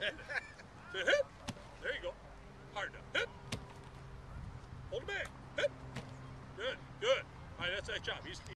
To hip. There you go. Hard to Hip. Hold it back. Hip. Good. Good. All right, that's that job. He's,